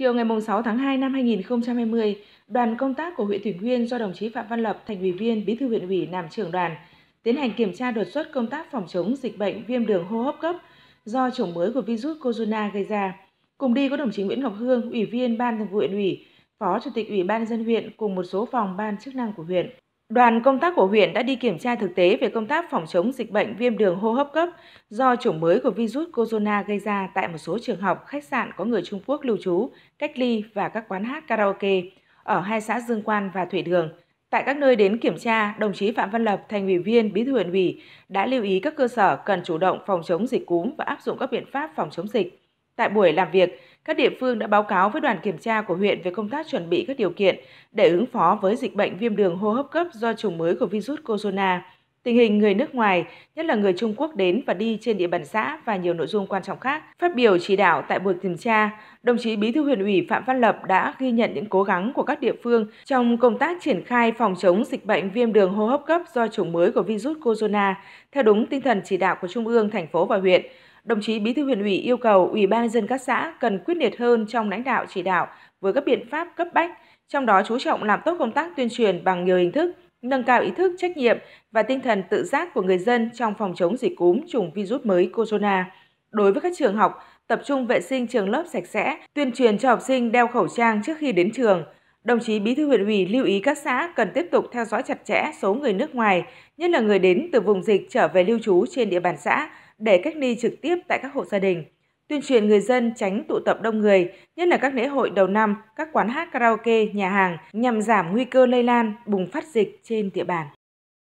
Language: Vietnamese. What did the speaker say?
Chiều ngày 6 tháng 2 năm 2020, đoàn công tác của huyện Thủy Nguyên do đồng chí Phạm Văn Lập, thành ủy viên, bí thư huyện ủy làm trưởng đoàn, tiến hành kiểm tra đột xuất công tác phòng chống dịch bệnh viêm đường hô hấp cấp do chủng mới của virus corona gây ra. Cùng đi có đồng chí Nguyễn Ngọc Hương, ủy viên ban thường vụ huyện ủy, phó chủ tịch ủy ban dân huyện cùng một số phòng ban chức năng của huyện. Đoàn công tác của huyện đã đi kiểm tra thực tế về công tác phòng chống dịch bệnh viêm đường hô hấp cấp do chủng mới của virus corona gây ra tại một số trường học, khách sạn có người Trung Quốc lưu trú, cách ly và các quán hát karaoke ở hai xã Dương Quan và Thủy Đường. Tại các nơi đến kiểm tra, đồng chí Phạm Văn Lập, thành ủy viên, bí thư huyện ủy đã lưu ý các cơ sở cần chủ động phòng chống dịch cúm và áp dụng các biện pháp phòng chống dịch. Tại buổi làm việc, các địa phương đã báo cáo với đoàn kiểm tra của huyện về công tác chuẩn bị các điều kiện để ứng phó với dịch bệnh viêm đường hô hấp cấp do chủng mới của virus corona, tình hình người nước ngoài, nhất là người Trung Quốc đến và đi trên địa bàn xã và nhiều nội dung quan trọng khác. Phát biểu chỉ đạo tại buổi kiểm tra, đồng chí Bí thư huyện ủy Phạm Văn Lập đã ghi nhận những cố gắng của các địa phương trong công tác triển khai phòng chống dịch bệnh viêm đường hô hấp cấp do chủng mới của virus corona theo đúng tinh thần chỉ đạo của Trung ương, thành phố và huyện đồng chí Bí thư huyện ủy yêu cầu Ủy ban nhân dân các xã cần quyết liệt hơn trong lãnh đạo chỉ đạo với các biện pháp cấp bách, trong đó chú trọng làm tốt công tác tuyên truyền bằng nhiều hình thức, nâng cao ý thức trách nhiệm và tinh thần tự giác của người dân trong phòng chống dịch cúm chủng virus mới corona. Đối với các trường học, tập trung vệ sinh trường lớp sạch sẽ, tuyên truyền cho học sinh đeo khẩu trang trước khi đến trường. Đồng chí Bí thư huyện ủy lưu ý các xã cần tiếp tục theo dõi chặt chẽ số người nước ngoài, nhất là người đến từ vùng dịch trở về lưu trú trên địa bàn xã, để cách ly trực tiếp tại các hộ gia đình, tuyên truyền người dân tránh tụ tập đông người, nhất là các lễ hội đầu năm, các quán hát karaoke, nhà hàng nhằm giảm nguy cơ lây lan, bùng phát dịch trên địa bàn.